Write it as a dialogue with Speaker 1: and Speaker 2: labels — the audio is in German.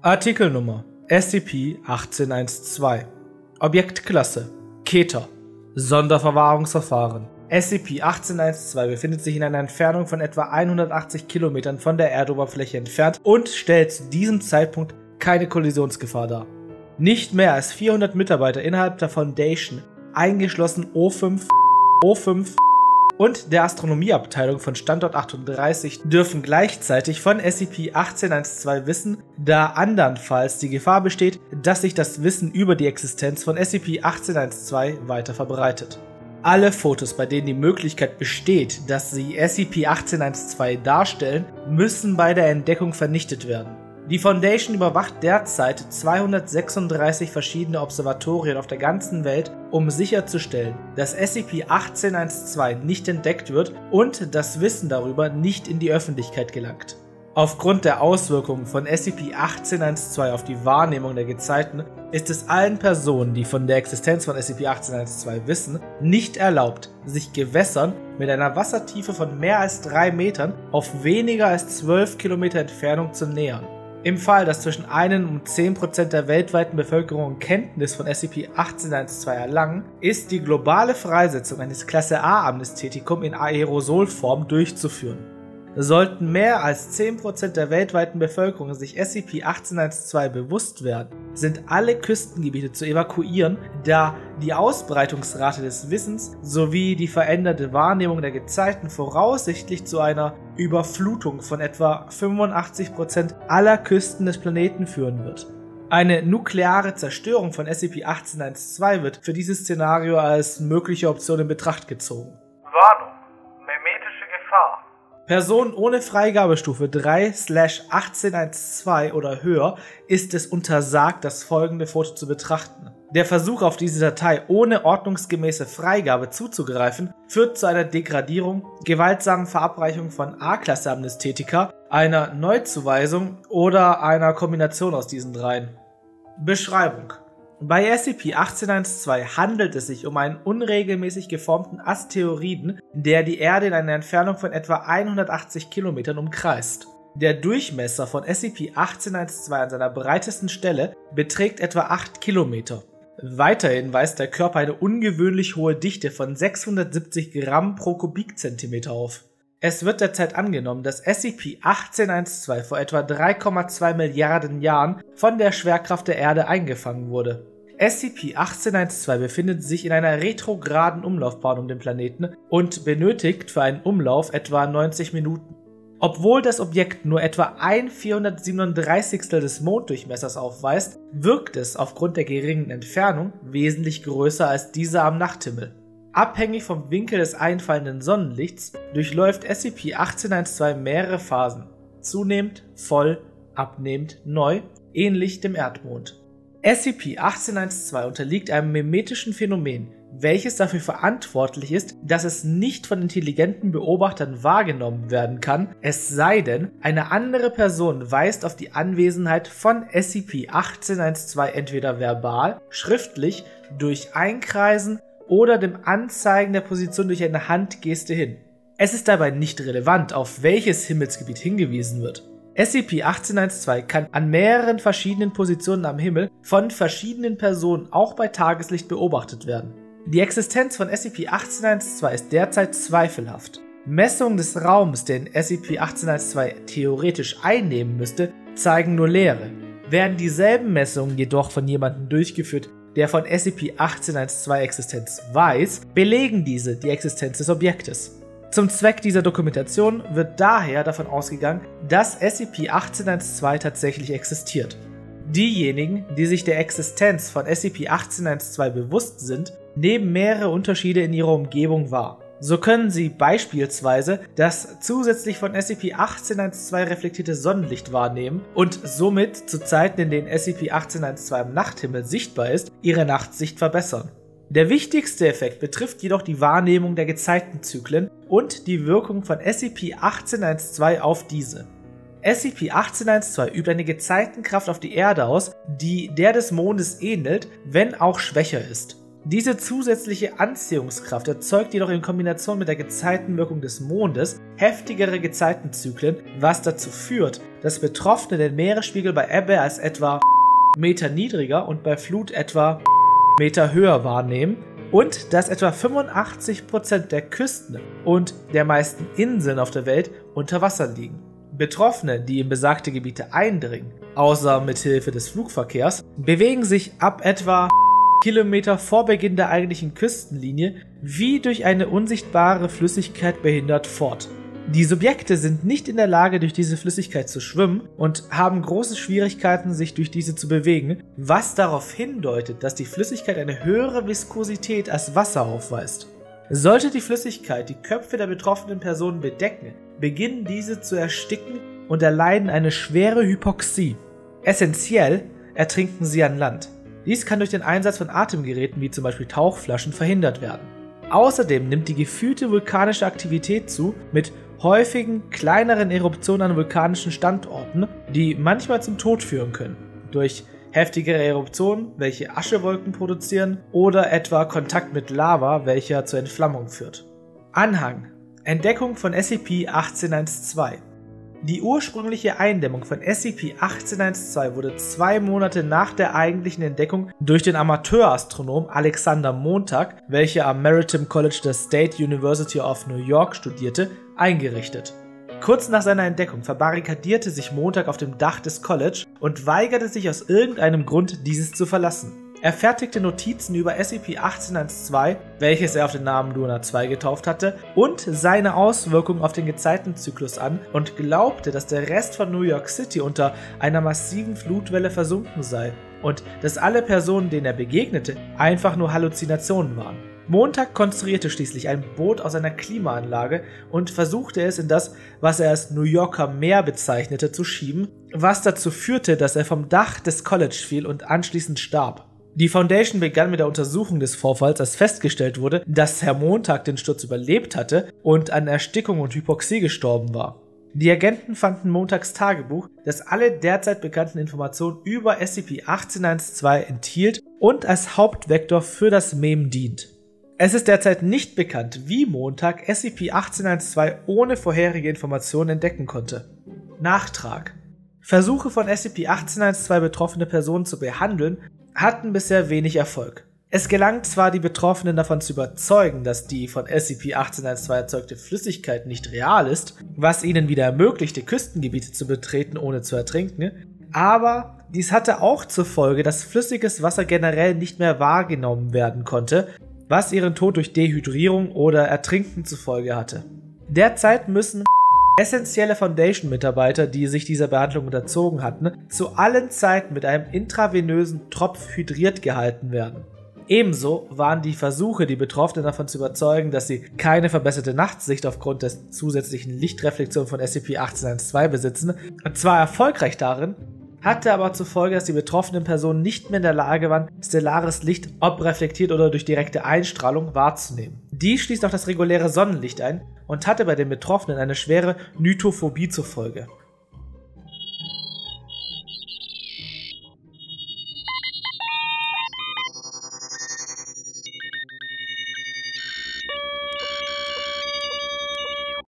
Speaker 1: Artikelnummer SCP-1812 Objektklasse. Keter. Sonderverwahrungsverfahren. SCP-1812 befindet sich in einer Entfernung von etwa 180 Kilometern von der Erdoberfläche entfernt und stellt zu diesem Zeitpunkt keine Kollisionsgefahr dar. Nicht mehr als 400 Mitarbeiter innerhalb der Foundation, eingeschlossen O5, O5 und der Astronomieabteilung von Standort 38 dürfen gleichzeitig von SCP-1812 wissen, da andernfalls die Gefahr besteht, dass sich das Wissen über die Existenz von SCP-1812 weiter verbreitet. Alle Fotos, bei denen die Möglichkeit besteht, dass sie SCP-1812 darstellen, müssen bei der Entdeckung vernichtet werden. Die Foundation überwacht derzeit 236 verschiedene Observatorien auf der ganzen Welt, um sicherzustellen, dass SCP-1812 nicht entdeckt wird und das Wissen darüber nicht in die Öffentlichkeit gelangt. Aufgrund der Auswirkungen von SCP-1812 auf die Wahrnehmung der Gezeiten ist es allen Personen, die von der Existenz von SCP-1812 wissen, nicht erlaubt, sich Gewässern mit einer Wassertiefe von mehr als 3 Metern auf weniger als 12 Kilometer Entfernung zu nähern. Im Fall, dass zwischen 1 und 10% der weltweiten Bevölkerung Kenntnis von SCP-1812 erlangen, ist die globale Freisetzung eines Klasse A-Amnesthetikum in Aerosolform durchzuführen. Sollten mehr als 10% der weltweiten Bevölkerung sich SCP-1812 bewusst werden, sind alle Küstengebiete zu evakuieren, da die Ausbreitungsrate des Wissens sowie die veränderte Wahrnehmung der Gezeiten voraussichtlich zu einer Überflutung von etwa 85% aller Küsten des Planeten führen wird. Eine nukleare Zerstörung von SCP-1812 wird für dieses Szenario als mögliche Option in Betracht gezogen.
Speaker 2: Warnung.
Speaker 1: Personen ohne Freigabestufe 3/1812 oder höher ist es untersagt, das folgende Foto zu betrachten. Der Versuch auf diese Datei ohne ordnungsgemäße Freigabe zuzugreifen, führt zu einer Degradierung, gewaltsamen Verabreichung von A-Klasse Amnesthetika, einer Neuzuweisung oder einer Kombination aus diesen dreien. Beschreibung bei SCP-1812 handelt es sich um einen unregelmäßig geformten Asteroiden, der die Erde in einer Entfernung von etwa 180 Kilometern umkreist. Der Durchmesser von SCP-1812 an seiner breitesten Stelle beträgt etwa 8 Kilometer. Weiterhin weist der Körper eine ungewöhnlich hohe Dichte von 670 Gramm pro Kubikzentimeter auf. Es wird derzeit angenommen, dass SCP-1812 vor etwa 3,2 Milliarden Jahren von der Schwerkraft der Erde eingefangen wurde. SCP-1812 befindet sich in einer retrograden Umlaufbahn um den Planeten und benötigt für einen Umlauf etwa 90 Minuten. Obwohl das Objekt nur etwa ein 437 des Monddurchmessers aufweist, wirkt es aufgrund der geringen Entfernung wesentlich größer als dieser am Nachthimmel. Abhängig vom Winkel des einfallenden Sonnenlichts durchläuft SCP-1812 mehrere Phasen, zunehmend, voll, abnehmend, neu, ähnlich dem Erdmond. SCP-1812 unterliegt einem mimetischen Phänomen, welches dafür verantwortlich ist, dass es nicht von intelligenten Beobachtern wahrgenommen werden kann, es sei denn, eine andere Person weist auf die Anwesenheit von SCP-1812 entweder verbal, schriftlich, durch Einkreisen oder dem Anzeigen der Position durch eine Handgeste hin. Es ist dabei nicht relevant, auf welches Himmelsgebiet hingewiesen wird. SCP-1812 kann an mehreren verschiedenen Positionen am Himmel von verschiedenen Personen auch bei Tageslicht beobachtet werden. Die Existenz von SCP-1812 ist derzeit zweifelhaft. Messungen des Raums, den SCP-1812 theoretisch einnehmen müsste, zeigen nur Leere. Werden dieselben Messungen jedoch von jemandem durchgeführt, der von SCP-1812-Existenz weiß, belegen diese die Existenz des Objektes. Zum Zweck dieser Dokumentation wird daher davon ausgegangen, dass SCP-1812 tatsächlich existiert. Diejenigen, die sich der Existenz von SCP-1812 bewusst sind, nehmen mehrere Unterschiede in ihrer Umgebung wahr. So können Sie beispielsweise das zusätzlich von SCP-1812 reflektierte Sonnenlicht wahrnehmen und somit zu Zeiten, in denen SCP-1812 im Nachthimmel sichtbar ist, Ihre Nachtsicht verbessern. Der wichtigste Effekt betrifft jedoch die Wahrnehmung der Gezeitenzyklen und die Wirkung von SCP-1812 auf diese. SCP-1812 übt eine Gezeitenkraft auf die Erde aus, die der des Mondes ähnelt, wenn auch schwächer ist. Diese zusätzliche Anziehungskraft erzeugt jedoch in Kombination mit der Gezeitenwirkung des Mondes heftigere Gezeitenzyklen, was dazu führt, dass Betroffene den Meeresspiegel bei Ebbe als etwa Meter niedriger und bei Flut etwa Meter höher wahrnehmen und dass etwa 85% der Küsten und der meisten Inseln auf der Welt unter Wasser liegen. Betroffene, die in besagte Gebiete eindringen, außer mit Hilfe des Flugverkehrs, bewegen sich ab etwa Kilometer vor Beginn der eigentlichen Küstenlinie wie durch eine unsichtbare Flüssigkeit behindert fort. Die Subjekte sind nicht in der Lage, durch diese Flüssigkeit zu schwimmen und haben große Schwierigkeiten, sich durch diese zu bewegen, was darauf hindeutet, dass die Flüssigkeit eine höhere Viskosität als Wasser aufweist. Sollte die Flüssigkeit die Köpfe der betroffenen Personen bedecken, beginnen diese zu ersticken und erleiden eine schwere Hypoxie. Essentiell ertrinken sie an Land. Dies kann durch den Einsatz von Atemgeräten wie zum Beispiel Tauchflaschen verhindert werden. Außerdem nimmt die gefühlte vulkanische Aktivität zu mit häufigen kleineren Eruptionen an vulkanischen Standorten, die manchmal zum Tod führen können. Durch heftigere Eruptionen, welche Aschewolken produzieren, oder etwa Kontakt mit Lava, welcher zur Entflammung führt. Anhang Entdeckung von SCP-1812 die ursprüngliche Eindämmung von SCP-1812 wurde zwei Monate nach der eigentlichen Entdeckung durch den Amateurastronom Alexander Montag, welcher am Maritime College der State University of New York studierte, eingerichtet. Kurz nach seiner Entdeckung verbarrikadierte sich Montag auf dem Dach des College und weigerte sich aus irgendeinem Grund, dieses zu verlassen. Er fertigte Notizen über SCP-1812, welches er auf den Namen Luna 2 getauft hatte, und seine Auswirkungen auf den Gezeitenzyklus an und glaubte, dass der Rest von New York City unter einer massiven Flutwelle versunken sei und dass alle Personen, denen er begegnete, einfach nur Halluzinationen waren. Montag konstruierte schließlich ein Boot aus einer Klimaanlage und versuchte es in das, was er als New Yorker Meer bezeichnete, zu schieben, was dazu führte, dass er vom Dach des College fiel und anschließend starb. Die Foundation begann mit der Untersuchung des Vorfalls, als festgestellt wurde, dass Herr Montag den Sturz überlebt hatte und an Erstickung und Hypoxie gestorben war. Die Agenten fanden Montags Tagebuch, das alle derzeit bekannten Informationen über SCP-1812 enthielt und als Hauptvektor für das Mem dient. Es ist derzeit nicht bekannt, wie Montag SCP-1812 ohne vorherige Informationen entdecken konnte. Nachtrag Versuche von SCP-1812 betroffene Personen zu behandeln hatten bisher wenig Erfolg. Es gelang zwar, die Betroffenen davon zu überzeugen, dass die von SCP-1812 erzeugte Flüssigkeit nicht real ist, was ihnen wieder ermöglichte, Küstengebiete zu betreten, ohne zu ertrinken, aber dies hatte auch zur Folge, dass flüssiges Wasser generell nicht mehr wahrgenommen werden konnte, was ihren Tod durch Dehydrierung oder Ertrinken zur Folge hatte. Derzeit müssen Essentielle Foundation-Mitarbeiter, die sich dieser Behandlung unterzogen hatten, zu allen Zeiten mit einem intravenösen Tropf hydriert gehalten werden. Ebenso waren die Versuche, die Betroffenen davon zu überzeugen, dass sie keine verbesserte Nachtsicht aufgrund der zusätzlichen Lichtreflexion von SCP-1812 besitzen, zwar erfolgreich darin, hatte aber zur Folge, dass die betroffenen Personen nicht mehr in der Lage waren, stellares Licht, ob reflektiert oder durch direkte Einstrahlung, wahrzunehmen. Dies schließt auch das reguläre Sonnenlicht ein, und hatte bei den Betroffenen eine schwere Nytophobie zur Folge.